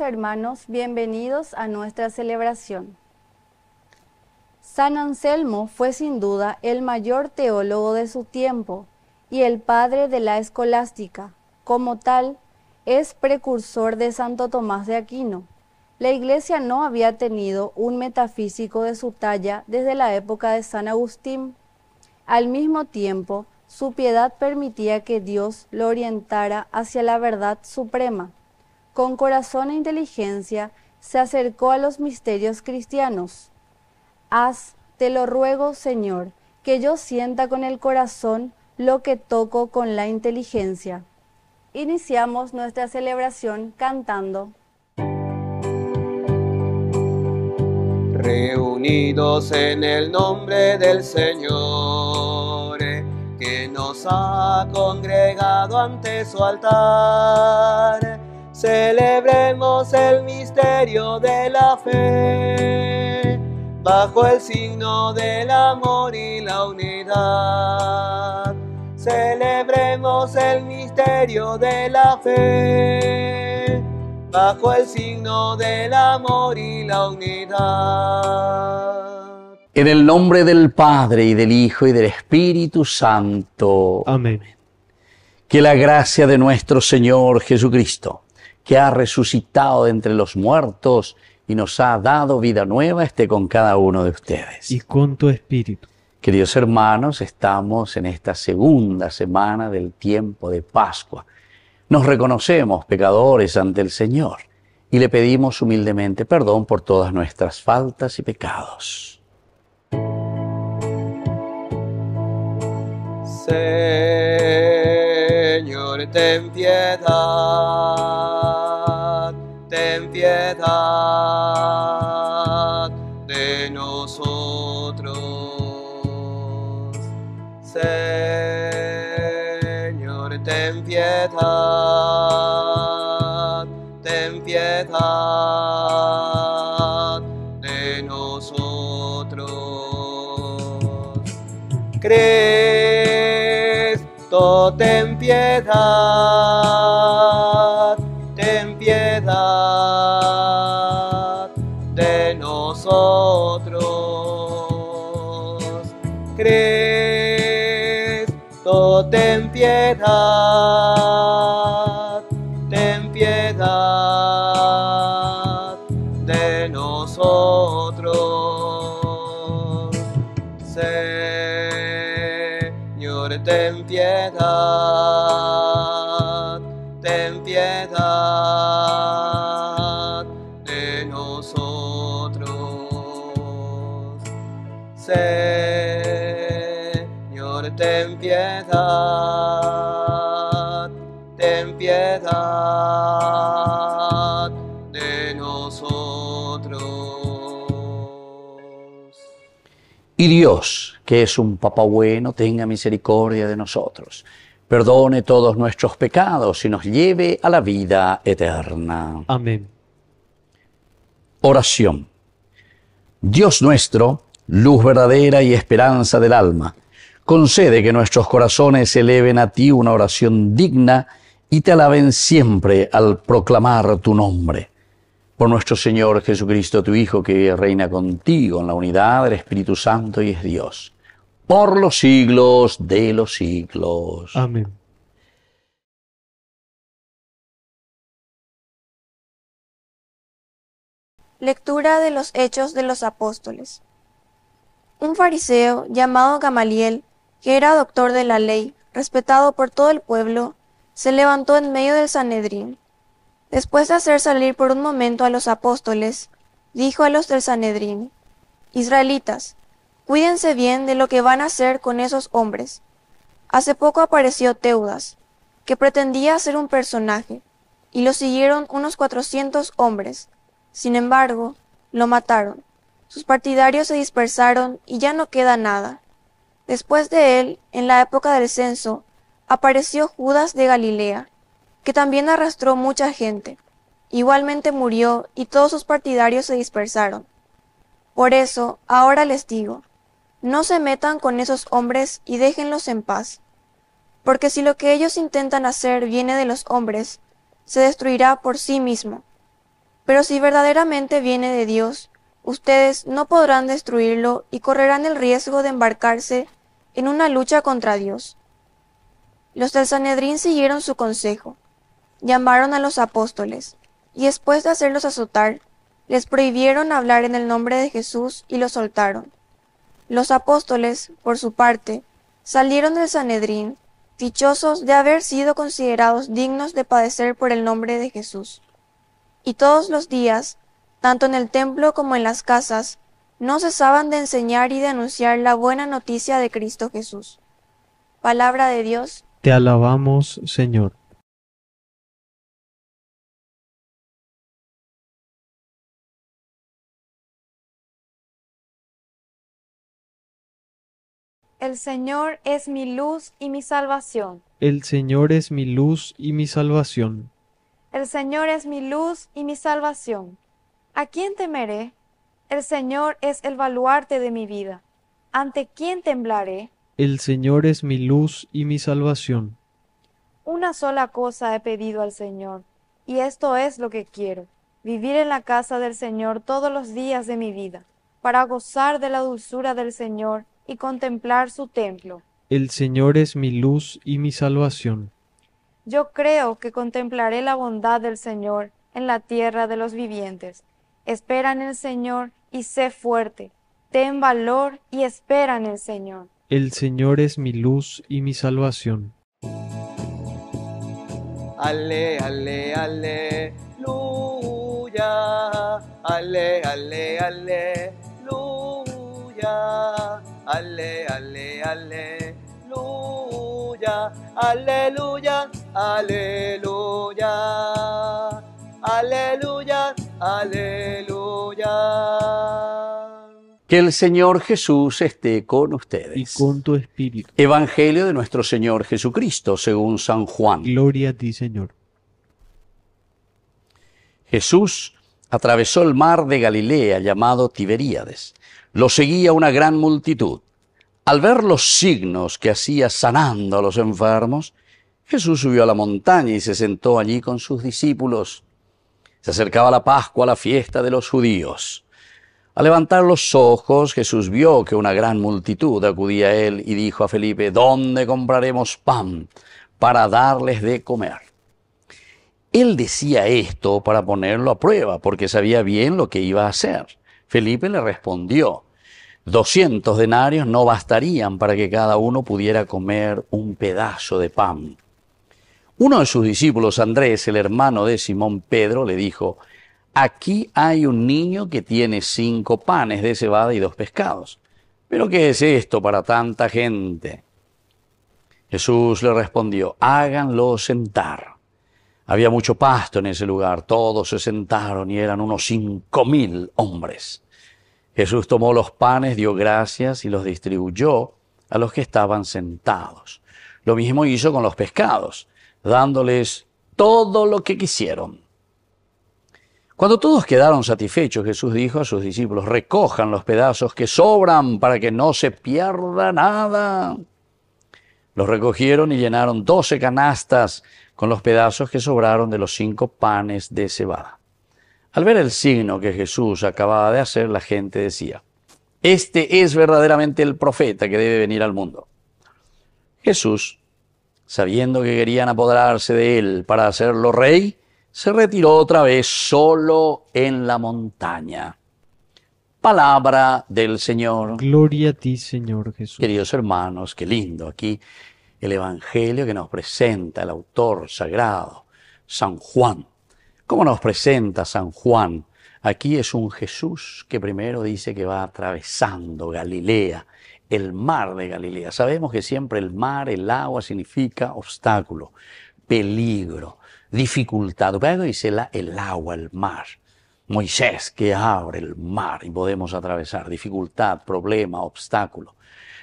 Hermanos, bienvenidos a nuestra celebración. San Anselmo fue sin duda el mayor teólogo de su tiempo y el padre de la escolástica. Como tal, es precursor de Santo Tomás de Aquino. La Iglesia no había tenido un metafísico de su talla desde la época de San Agustín. Al mismo tiempo, su piedad permitía que Dios lo orientara hacia la verdad suprema con corazón e inteligencia, se acercó a los misterios cristianos. Haz, te lo ruego, Señor, que yo sienta con el corazón lo que toco con la inteligencia. Iniciamos nuestra celebración cantando. Reunidos en el nombre del Señor, que nos ha congregado ante su altar Celebremos el misterio de la fe, bajo el signo del amor y la unidad. Celebremos el misterio de la fe, bajo el signo del amor y la unidad. En el nombre del Padre y del Hijo y del Espíritu Santo. Amén. Que la gracia de nuestro Señor Jesucristo que ha resucitado de entre los muertos y nos ha dado vida nueva, esté con cada uno de ustedes. Y con tu espíritu. Queridos hermanos, estamos en esta segunda semana del tiempo de Pascua. Nos reconocemos pecadores ante el Señor y le pedimos humildemente perdón por todas nuestras faltas y pecados. Señor, ten piedad, piedad de nosotros. Señor, ten piedad, ten piedad de nosotros. Cristo, ten piedad, ten piedad de nosotros. Y Dios, que es un Papa bueno, tenga misericordia de nosotros, perdone todos nuestros pecados y nos lleve a la vida eterna. Amén. Oración. Dios nuestro, luz verdadera y esperanza del alma, concede que nuestros corazones eleven a ti una oración digna y te alaben siempre al proclamar tu nombre. Por nuestro Señor Jesucristo, tu Hijo, que reina contigo en la unidad del Espíritu Santo y es Dios, por los siglos de los siglos. Amén. Lectura de los Hechos de los Apóstoles. Un fariseo llamado Gamaliel, que era doctor de la ley, respetado por todo el pueblo, se levantó en medio del Sanedrín. Después de hacer salir por un momento a los apóstoles, dijo a los del Sanedrín, Israelitas, Cuídense bien de lo que van a hacer con esos hombres. Hace poco apareció Teudas, que pretendía ser un personaje, y lo siguieron unos 400 hombres. Sin embargo, lo mataron. Sus partidarios se dispersaron y ya no queda nada. Después de él, en la época del censo, apareció Judas de Galilea, que también arrastró mucha gente. Igualmente murió y todos sus partidarios se dispersaron. Por eso, ahora les digo, no se metan con esos hombres y déjenlos en paz. Porque si lo que ellos intentan hacer viene de los hombres, se destruirá por sí mismo. Pero si verdaderamente viene de Dios, ustedes no podrán destruirlo y correrán el riesgo de embarcarse en una lucha contra Dios. Los del Sanedrín siguieron su consejo, llamaron a los apóstoles, y después de hacerlos azotar, les prohibieron hablar en el nombre de Jesús y los soltaron. Los apóstoles, por su parte, salieron del Sanedrín, dichosos de haber sido considerados dignos de padecer por el nombre de Jesús. Y todos los días, tanto en el templo como en las casas, no cesaban de enseñar y de anunciar la buena noticia de Cristo Jesús. Palabra de Dios. Te alabamos, Señor. El Señor es mi luz y mi salvación. El Señor es mi luz y mi salvación. El Señor es mi luz y mi salvación. ¿A quién temeré? El Señor es el baluarte de mi vida. ¿Ante quién temblaré? El Señor es mi luz y mi salvación. Una sola cosa he pedido al Señor, y esto es lo que quiero, vivir en la casa del Señor todos los días de mi vida, para gozar de la dulzura del Señor y contemplar su templo. El Señor es mi luz y mi salvación. Yo creo que contemplaré la bondad del Señor en la tierra de los vivientes. Espera en el Señor y sé fuerte. Ten valor y espera en el Señor. El Señor es mi luz y mi salvación. Ale, ale, aleluya. Ale, ale, aleluya. Ale, ale, aleluya. Aleluya, aleluya. Aleluya, aleluya. Que el Señor Jesús esté con ustedes. Y con tu espíritu. Evangelio de nuestro Señor Jesucristo según San Juan. Gloria a ti, Señor. Jesús atravesó el mar de Galilea llamado Tiberíades. Lo seguía una gran multitud. Al ver los signos que hacía sanando a los enfermos, Jesús subió a la montaña y se sentó allí con sus discípulos. Se acercaba la Pascua, la fiesta de los judíos. Al levantar los ojos, Jesús vio que una gran multitud acudía a él y dijo a Felipe, ¿dónde compraremos pan para darles de comer? Él decía esto para ponerlo a prueba, porque sabía bien lo que iba a hacer. Felipe le respondió, doscientos denarios no bastarían para que cada uno pudiera comer un pedazo de pan. Uno de sus discípulos, Andrés, el hermano de Simón Pedro, le dijo, Aquí hay un niño que tiene cinco panes de cebada y dos pescados. ¿Pero qué es esto para tanta gente? Jesús le respondió, háganlo sentar. Había mucho pasto en ese lugar, todos se sentaron y eran unos cinco mil hombres. Jesús tomó los panes, dio gracias y los distribuyó a los que estaban sentados. Lo mismo hizo con los pescados, dándoles todo lo que quisieron. Cuando todos quedaron satisfechos, Jesús dijo a sus discípulos, recojan los pedazos que sobran para que no se pierda nada. Los recogieron y llenaron doce canastas con los pedazos que sobraron de los cinco panes de cebada. Al ver el signo que Jesús acababa de hacer, la gente decía, este es verdaderamente el profeta que debe venir al mundo. Jesús, sabiendo que querían apoderarse de él para hacerlo rey, se retiró otra vez solo en la montaña. Palabra del Señor. Gloria a ti, Señor Jesús. Queridos hermanos, qué lindo aquí el Evangelio que nos presenta el autor sagrado, San Juan. ¿Cómo nos presenta San Juan Aquí es un Jesús que primero dice que va atravesando Galilea, el mar de Galilea. Sabemos que siempre el mar, el agua significa obstáculo, peligro, dificultad. Pero dice la, el agua, el mar. Moisés que abre el mar y podemos atravesar dificultad, problema, obstáculo.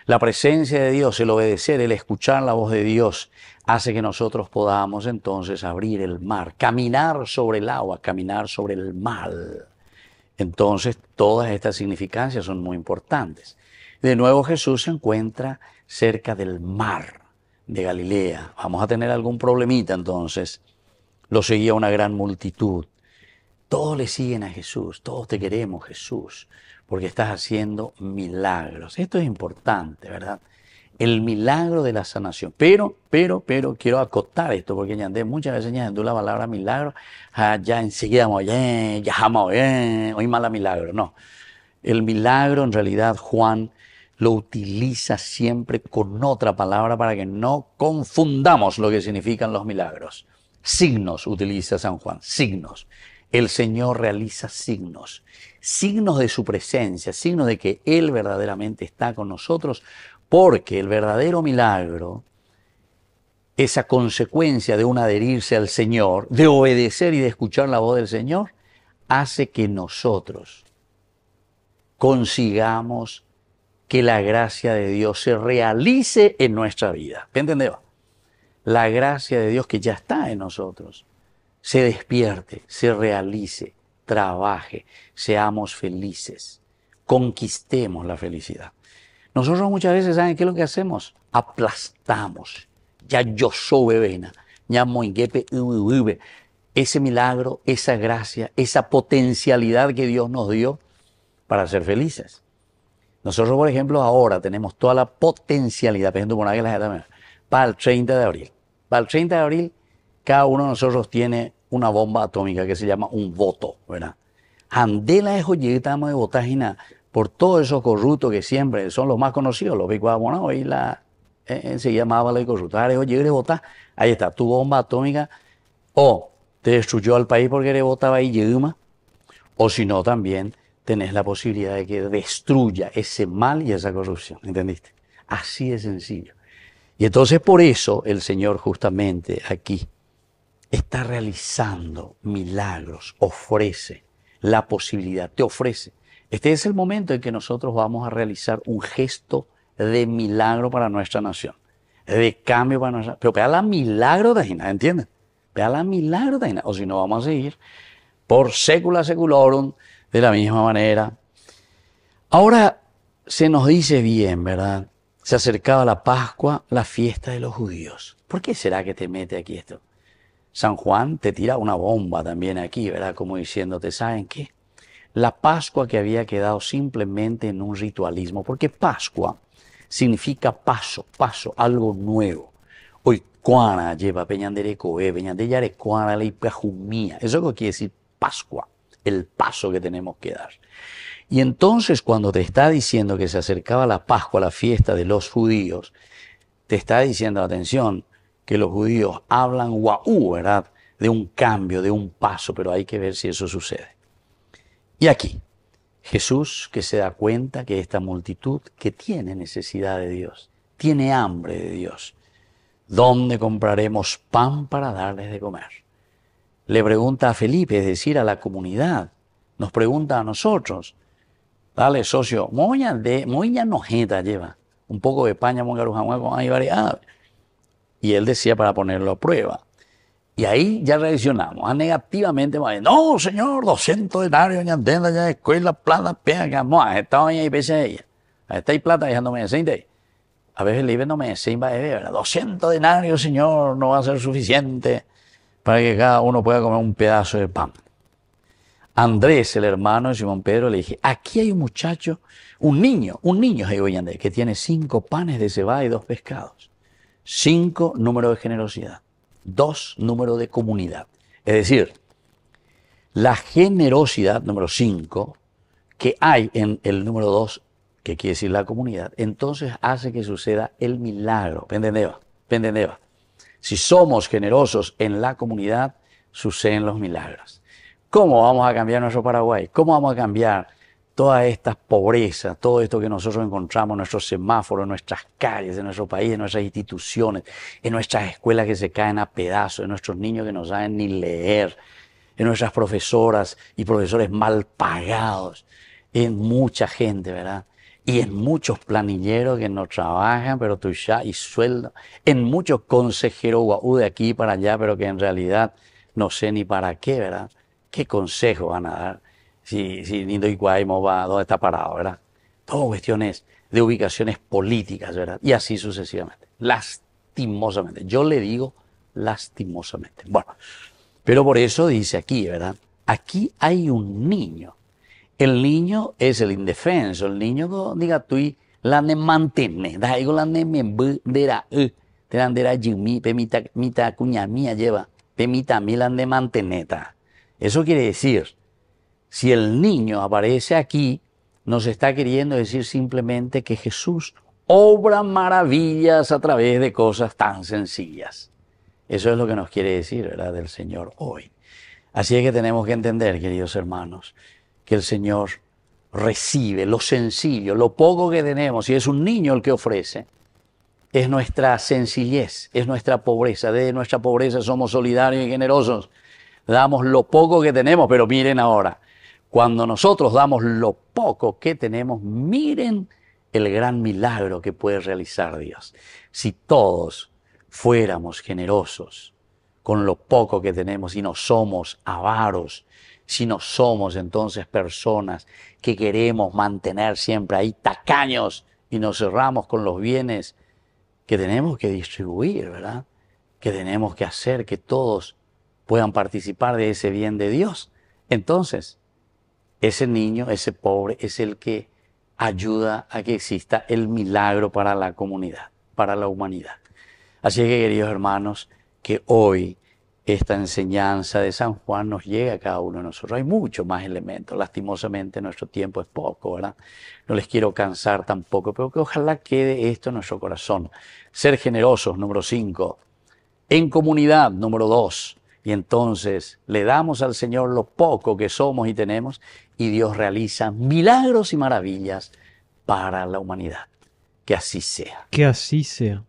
La presencia de Dios, el obedecer, el escuchar la voz de Dios, hace que nosotros podamos entonces abrir el mar, caminar sobre el agua, caminar sobre el mal. Entonces, todas estas significancias son muy importantes. De nuevo Jesús se encuentra cerca del mar de Galilea. Vamos a tener algún problemita entonces. Lo seguía una gran multitud. Todos le siguen a Jesús, todos te queremos Jesús, porque estás haciendo milagros. Esto es importante, ¿verdad? El milagro de la sanación. Pero, pero, pero, quiero acotar esto, porque ya muchas veces ya la palabra milagro, ah, ya enseguida, ya jamás, hoy mala milagro. No. El milagro, en realidad, Juan lo utiliza siempre con otra palabra para que no confundamos lo que significan los milagros. Signos utiliza San Juan, signos. El Señor realiza signos, signos de su presencia, signos de que Él verdaderamente está con nosotros, porque el verdadero milagro, esa consecuencia de un adherirse al Señor, de obedecer y de escuchar la voz del Señor, hace que nosotros consigamos que la gracia de Dios se realice en nuestra vida. ¿Me La gracia de Dios que ya está en nosotros se despierte, se realice, trabaje, seamos felices, conquistemos la felicidad. Nosotros muchas veces, ¿saben qué es lo que hacemos? Aplastamos. Ya yo soy bebena, ya moinguepe, ese milagro, esa gracia, esa potencialidad que Dios nos dio para ser felices. Nosotros, por ejemplo, ahora tenemos toda la potencialidad, para el 30 de abril. Para el 30 de abril cada uno de nosotros tiene una bomba atómica que se llama un voto, ¿verdad? Andela es estamos de votágina por todos esos corruptos que siempre son los más conocidos, los bicuabonados y la eh, se llamaba la corrupta. Oye, votar, ahí está, tu bomba atómica, o te destruyó al país porque le votaba ahí Yeguma, o si no, también tenés la posibilidad de que destruya ese mal y esa corrupción, ¿entendiste? Así de sencillo. Y entonces por eso el Señor justamente aquí está realizando milagros, ofrece la posibilidad, te ofrece. Este es el momento en que nosotros vamos a realizar un gesto de milagro para nuestra nación, de cambio para nuestra Pero vea la milagro de Gina, ¿entienden? Vea la milagro de Gina, o si no vamos a seguir por secula seculorum de la misma manera. Ahora se nos dice bien, ¿verdad? Se acercaba la Pascua, la fiesta de los judíos. ¿Por qué será que te mete aquí esto? San Juan te tira una bomba también aquí, ¿verdad? Como diciéndote, ¿saben qué? La Pascua que había quedado simplemente en un ritualismo, porque Pascua significa paso, paso, algo nuevo. Hoy, cuana lleva peñandereco, peñandellare, cuana la Eso es lo que quiere decir Pascua, el paso que tenemos que dar. Y entonces cuando te está diciendo que se acercaba la Pascua, la fiesta de los judíos, te está diciendo, atención, que los judíos hablan guau, ¿verdad? De un cambio, de un paso, pero hay que ver si eso sucede. Y aquí, Jesús que se da cuenta que esta multitud que tiene necesidad de Dios, tiene hambre de Dios, ¿dónde compraremos pan para darles de comer? Le pregunta a Felipe, es decir, a la comunidad, nos pregunta a nosotros, dale socio, moña de, moña nojeta lleva, un poco de paña, mongaruja, con ahí variedad. Y él decía para ponerlo a prueba. Y ahí ya reaccionamos. A negativamente, no, señor, 200 denarios, ya entienda, ya escuela, plata, pega, que vamos, esta ahí a ella. Esta hay plata, dejándome de A veces le no me a ¿verdad? 200 denarios, señor, no va a ser suficiente para que cada uno pueda comer un pedazo de pan. Andrés, el hermano de Simón Pedro, le dije, aquí hay un muchacho, un niño, un niño, que tiene cinco panes de cebada y dos pescados. Cinco, número de generosidad. Dos, número de comunidad. Es decir, la generosidad, número cinco, que hay en el número dos, que quiere decir la comunidad, entonces hace que suceda el milagro. ¿Pendendeba? Si somos generosos en la comunidad, suceden los milagros. ¿Cómo vamos a cambiar nuestro Paraguay? ¿Cómo vamos a cambiar todas estas pobrezas, todo esto que nosotros encontramos en nuestros semáforos, en nuestras calles, en nuestro país, en nuestras instituciones, en nuestras escuelas que se caen a pedazos, en nuestros niños que no saben ni leer, en nuestras profesoras y profesores mal pagados, en mucha gente, ¿verdad? Y en muchos planilleros que no trabajan, pero tú ya y sueldo, en muchos consejeros guau de aquí para allá, pero que en realidad no sé ni para qué, ¿verdad? ¿Qué consejo van a dar? Si, si Nindo y Guaymo va, ¿dónde está parado, verdad? Todo cuestiones de ubicaciones políticas, ¿verdad? Y así sucesivamente. Lastimosamente. Yo le digo lastimosamente. Bueno, pero por eso dice aquí, ¿verdad? Aquí hay un niño. El niño es el indefenso. El niño, diga tú, la ne mantene. Da ego la ne membera. Te la andera jimi, pemita, mita cuña mía lleva. Pemita mi la ne manteneta. Eso quiere decir, si el niño aparece aquí, nos está queriendo decir simplemente que Jesús obra maravillas a través de cosas tan sencillas. Eso es lo que nos quiere decir, ¿verdad?, del Señor hoy. Así es que tenemos que entender, queridos hermanos, que el Señor recibe lo sencillo, lo poco que tenemos, y es un niño el que ofrece, es nuestra sencillez, es nuestra pobreza. De nuestra pobreza somos solidarios y generosos damos lo poco que tenemos, pero miren ahora, cuando nosotros damos lo poco que tenemos, miren el gran milagro que puede realizar Dios. Si todos fuéramos generosos con lo poco que tenemos y no somos avaros, si no somos entonces personas que queremos mantener siempre ahí tacaños y nos cerramos con los bienes que tenemos que distribuir, ¿verdad? Que tenemos que hacer que todos puedan participar de ese bien de Dios. Entonces, ese niño, ese pobre, es el que ayuda a que exista el milagro para la comunidad, para la humanidad. Así que, queridos hermanos, que hoy esta enseñanza de San Juan nos llegue a cada uno de nosotros. Hay muchos más elementos. Lastimosamente nuestro tiempo es poco, ¿verdad? No les quiero cansar tampoco, pero que ojalá quede esto en nuestro corazón. Ser generosos, número cinco. En comunidad, número dos. Y entonces le damos al Señor lo poco que somos y tenemos y Dios realiza milagros y maravillas para la humanidad. Que así sea. Que así sea.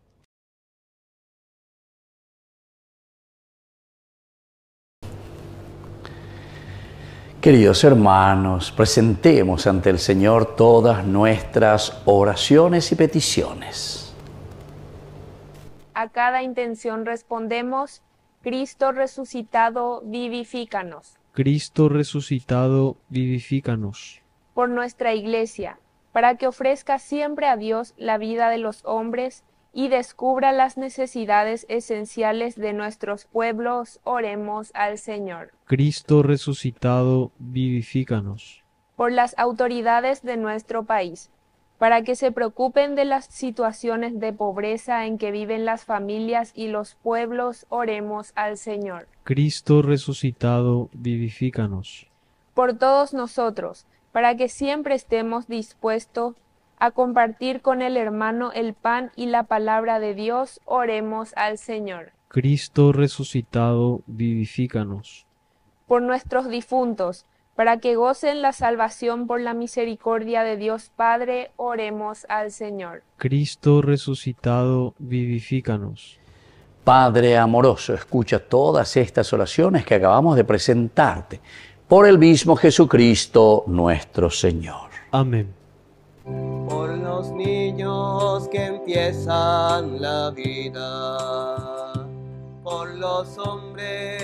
Queridos hermanos, presentemos ante el Señor todas nuestras oraciones y peticiones. A cada intención respondemos, Cristo resucitado, vivifícanos. Cristo resucitado, vivifícanos. Por nuestra Iglesia, para que ofrezca siempre a Dios la vida de los hombres y descubra las necesidades esenciales de nuestros pueblos, oremos al Señor. Cristo resucitado, vivifícanos. Por las autoridades de nuestro país, para que se preocupen de las situaciones de pobreza en que viven las familias y los pueblos, oremos al Señor. Cristo resucitado, vivifícanos. Por todos nosotros, para que siempre estemos dispuestos a compartir con el hermano el pan y la palabra de Dios, oremos al Señor. Cristo resucitado, vivifícanos. Por nuestros difuntos, para que gocen la salvación por la misericordia de Dios Padre, oremos al Señor. Cristo resucitado, vivifícanos. Padre amoroso, escucha todas estas oraciones que acabamos de presentarte por el mismo Jesucristo nuestro Señor. Amén. por los niños que empiezan la vida, por los hombres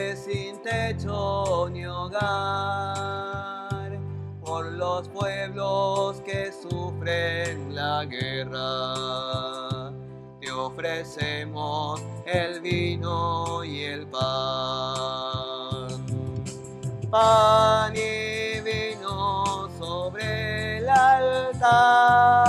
techo ni hogar, por los pueblos que sufren la guerra. Te ofrecemos el vino y el pan. Pan y vino sobre el altar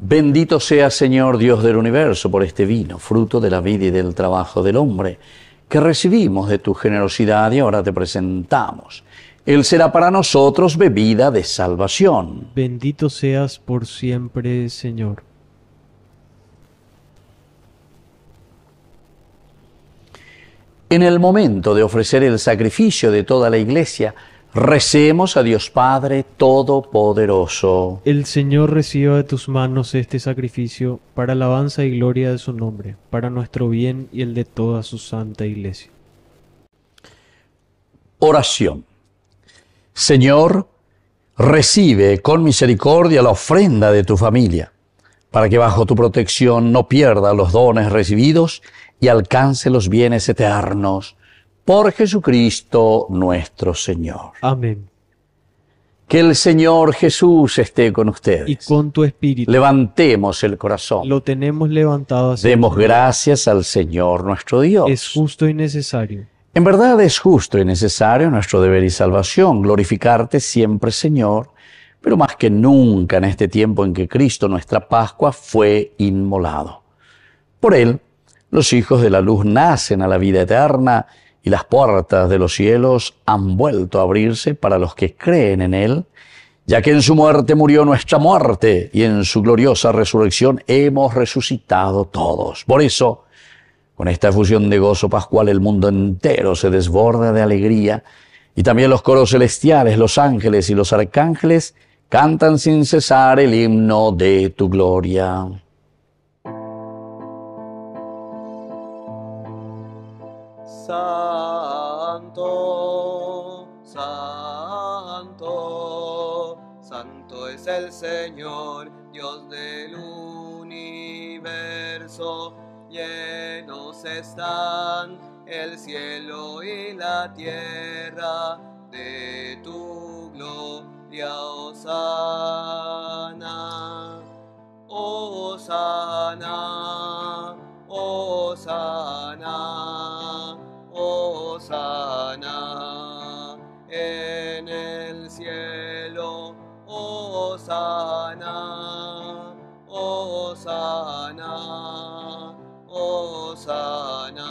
Bendito sea, Señor Dios del universo, por este vino, fruto de la vida y del trabajo del hombre, que recibimos de tu generosidad y ahora te presentamos. Él será para nosotros bebida de salvación. Bendito seas por siempre, Señor. En el momento de ofrecer el sacrificio de toda la iglesia, recemos a Dios Padre Todopoderoso. El Señor reciba de tus manos este sacrificio para alabanza y gloria de su nombre, para nuestro bien y el de toda su santa iglesia. Oración. Señor, recibe con misericordia la ofrenda de tu familia, para que bajo tu protección no pierda los dones recibidos y alcance los bienes eternos. Por Jesucristo nuestro Señor. Amén. Que el Señor Jesús esté con ustedes. Y con tu espíritu. Levantemos el corazón. Lo tenemos levantado hacia Demos el gracias al Señor nuestro Dios. Es justo y necesario. En verdad es justo y necesario nuestro deber y salvación, glorificarte siempre, Señor, pero más que nunca en este tiempo en que Cristo, nuestra Pascua, fue inmolado. Por Él, los hijos de la luz nacen a la vida eterna y las puertas de los cielos han vuelto a abrirse para los que creen en Él, ya que en su muerte murió nuestra muerte y en su gloriosa resurrección hemos resucitado todos. Por eso, con esta fusión de gozo pascual el mundo entero se desborda de alegría y también los coros celestiales, los ángeles y los arcángeles cantan sin cesar el himno de tu gloria. Señor, Dios del universo. Llenos están el cielo y la tierra de tu gloria, Osana. Osana, Osana, Osana Osana, Osana, Osana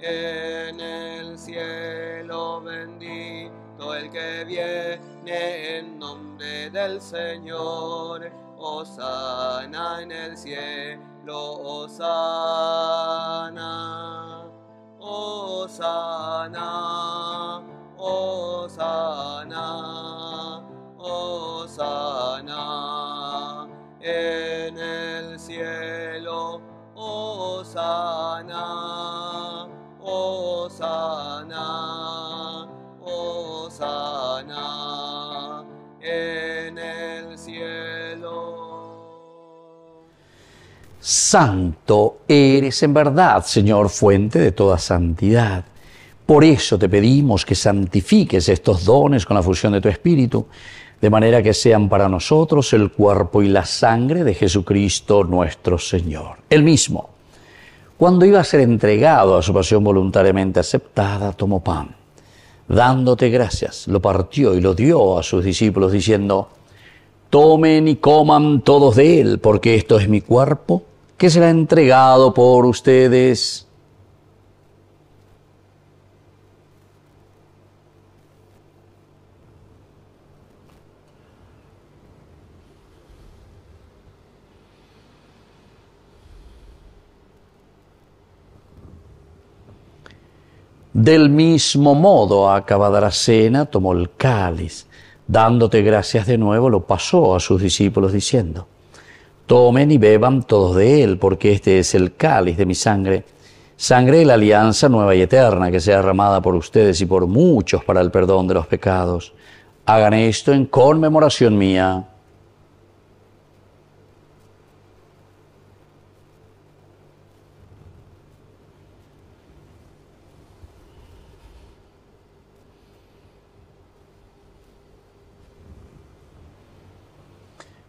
en el cielo, bendito el que viene en nombre del Señor. Osana en el cielo, Osana, Osana, Osana, Santo eres en verdad, Señor, fuente de toda santidad. Por eso te pedimos que santifiques estos dones con la fusión de tu Espíritu, de manera que sean para nosotros el cuerpo y la sangre de Jesucristo nuestro Señor. El mismo, cuando iba a ser entregado a su pasión voluntariamente aceptada, tomó pan. Dándote gracias, lo partió y lo dio a sus discípulos, diciendo, Tomen y coman todos de él, porque esto es mi cuerpo, que será entregado por ustedes. Del mismo modo, acabada la cena, tomó el cáliz, dándote gracias de nuevo, lo pasó a sus discípulos diciendo, Tomen y beban todos de él, porque este es el cáliz de mi sangre, sangre de la alianza nueva y eterna, que sea derramada por ustedes y por muchos para el perdón de los pecados. Hagan esto en conmemoración mía.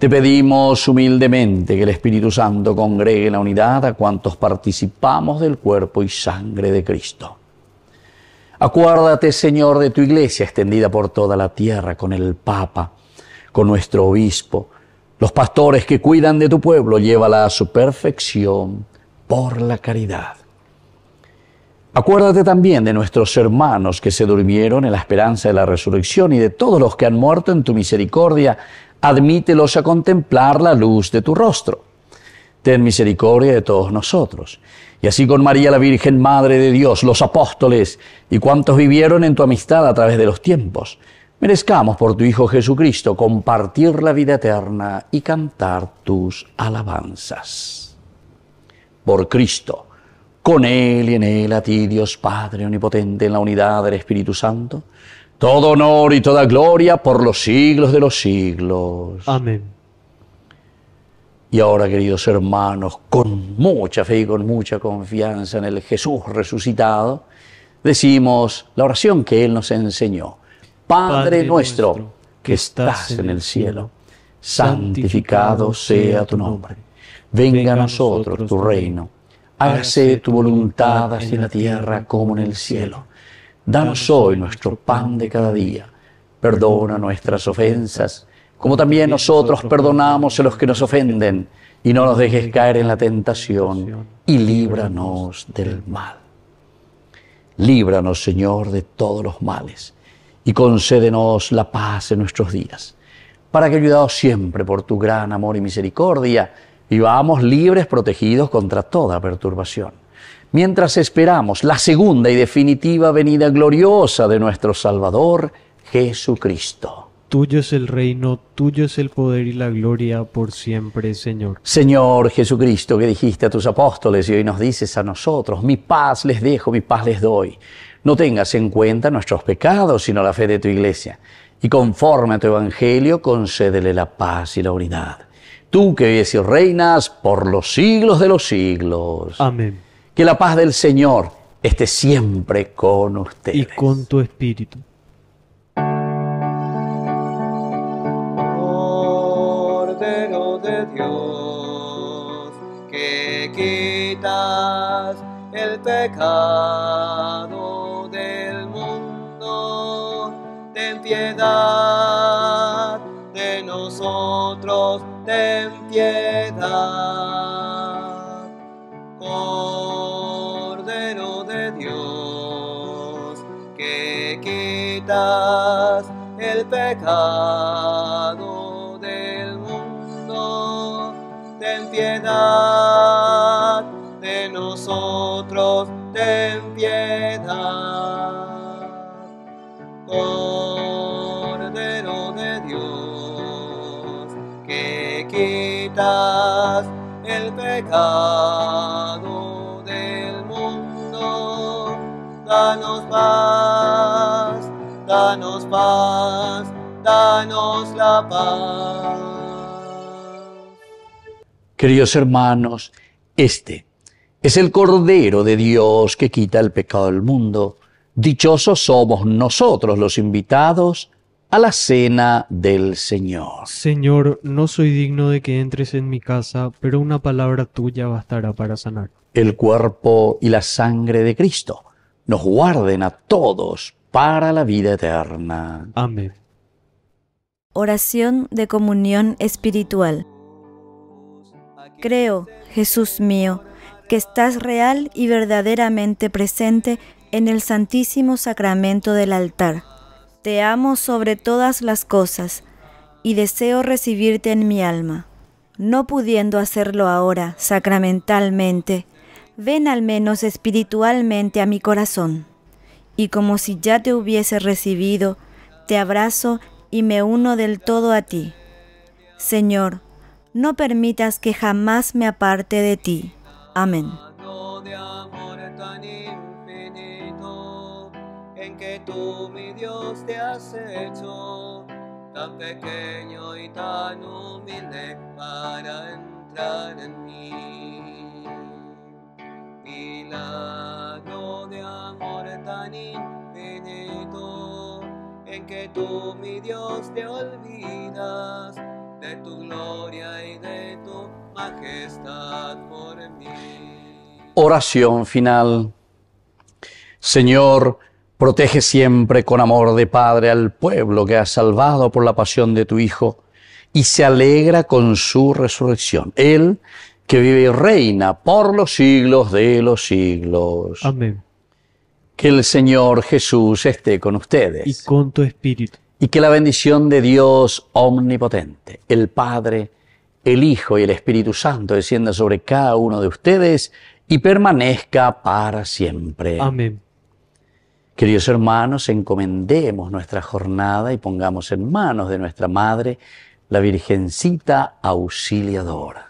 Te pedimos humildemente que el Espíritu Santo congregue en la unidad a cuantos participamos del cuerpo y sangre de Cristo. Acuérdate, Señor, de tu iglesia extendida por toda la tierra, con el Papa, con nuestro obispo, los pastores que cuidan de tu pueblo, llévala a su perfección por la caridad. Acuérdate también de nuestros hermanos que se durmieron en la esperanza de la resurrección y de todos los que han muerto en tu misericordia admítelos a contemplar la luz de tu rostro. Ten misericordia de todos nosotros. Y así con María la Virgen, Madre de Dios, los apóstoles y cuantos vivieron en tu amistad a través de los tiempos, merezcamos por tu Hijo Jesucristo compartir la vida eterna y cantar tus alabanzas. Por Cristo, con Él y en Él, a ti, Dios Padre Omnipotente, en la unidad del Espíritu Santo, todo honor y toda gloria por los siglos de los siglos. Amén. Y ahora, queridos hermanos, con mucha fe y con mucha confianza en el Jesús resucitado, decimos la oración que Él nos enseñó. Padre, nuestro, que estás en el cielo, santificado sea tu nombre. Venga a nosotros tu reino. Hágase tu voluntad así en la tierra como en el cielo. Danos hoy nuestro pan de cada día. Perdona nuestras ofensas, como también nosotros perdonamos a los que nos ofenden, y no nos dejes caer en la tentación, y líbranos del mal. Líbranos, Señor, de todos los males, y concédenos la paz en nuestros días, para que, ayudados siempre por tu gran amor y misericordia, vivamos libres, protegidos contra toda perturbación mientras esperamos la segunda y definitiva venida gloriosa de nuestro Salvador, Jesucristo. Tuyo es el reino, tuyo es el poder y la gloria por siempre, Señor. Señor Jesucristo, que dijiste a tus apóstoles y hoy nos dices a nosotros, mi paz les dejo, mi paz les doy. No tengas en cuenta nuestros pecados, sino la fe de tu iglesia. Y conforme a tu evangelio, concédele la paz y la unidad. Tú que vives y reinas por los siglos de los siglos. Amén. Que la paz del Señor esté siempre con ustedes. Y con tu espíritu. Cordero de Dios, que quitas el pecado del mundo, ten piedad de nosotros, ten piedad. Pecado del mundo, ten piedad de nosotros, ten piedad. Cordero de Dios, que quitas el pecado del mundo, danos paz paz, danos la paz. Queridos hermanos, este es el Cordero de Dios que quita el pecado del mundo. Dichosos somos nosotros los invitados a la cena del Señor. Señor, no soy digno de que entres en mi casa, pero una palabra tuya bastará para sanar. El cuerpo y la sangre de Cristo nos guarden a todos para la vida eterna. Amén. Oración de comunión espiritual. Creo, Jesús mío, que estás real y verdaderamente presente en el Santísimo Sacramento del altar. Te amo sobre todas las cosas y deseo recibirte en mi alma. No pudiendo hacerlo ahora sacramentalmente, ven al menos espiritualmente a mi corazón y como si ya te hubiese recibido, te abrazo y me uno del todo a ti. Señor, no permitas que jamás me aparte de ti. Amén. tan pequeño y tan humilde para entrar en mí. Milagro de amor en que tú, mi Dios, te olvidas de tu gloria y de tu majestad por mí. Oración final. Señor, protege siempre con amor de Padre al pueblo que has salvado por la pasión de tu Hijo y se alegra con su resurrección. Él que vive y reina por los siglos de los siglos. Amén. Que el Señor Jesús esté con ustedes. Y con tu espíritu. Y que la bendición de Dios omnipotente, el Padre, el Hijo y el Espíritu Santo descienda sobre cada uno de ustedes y permanezca para siempre. Amén. Queridos hermanos, encomendemos nuestra jornada y pongamos en manos de nuestra Madre, la Virgencita Auxiliadora.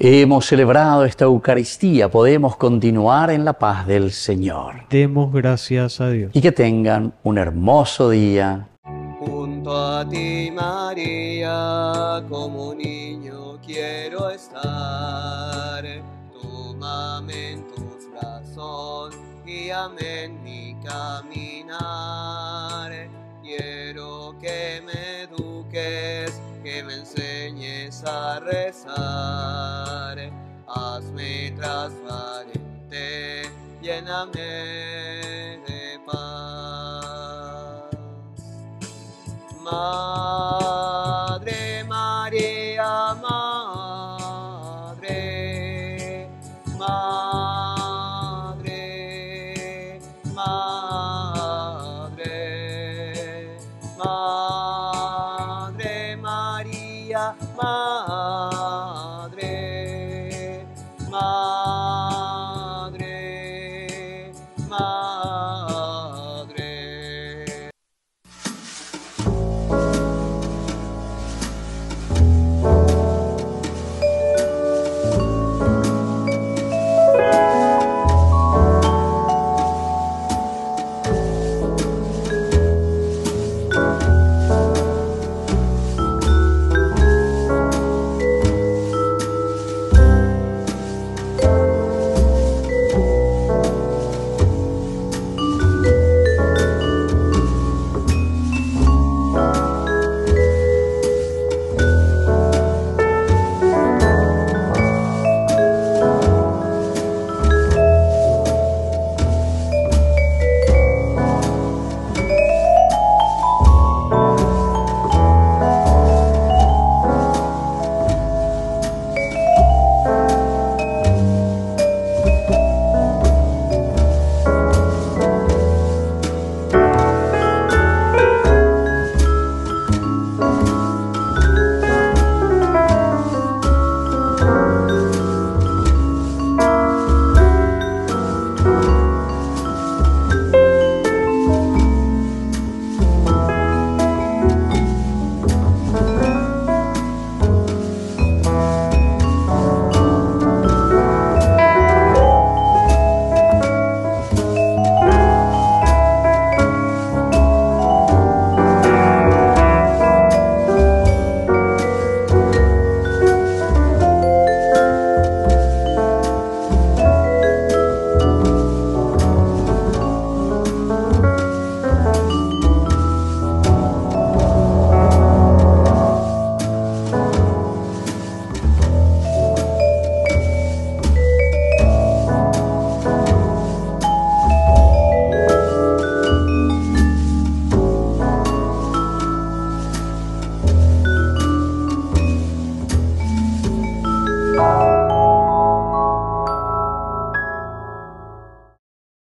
Hemos celebrado esta Eucaristía, podemos continuar en la paz del Señor. Demos gracias a Dios. Y que tengan un hermoso día. Junto a ti, María, como niño quiero estar. Tómame en tus brazos, guíame en mi caminar. Quiero que me eduques, que me enseñes a rezar. Hazme transparente, lléname de paz. Madre